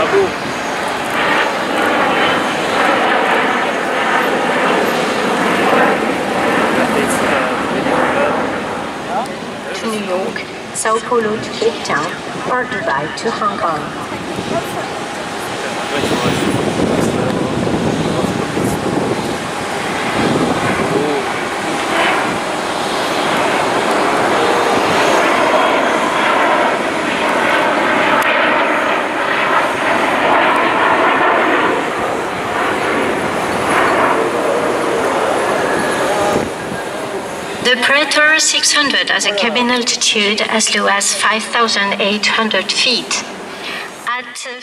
to New York, Sao Paulo to Cape Town, or Dubai to Hong Kong. The Praetor 600 has a cabin altitude as low as 5,800 feet. At uh,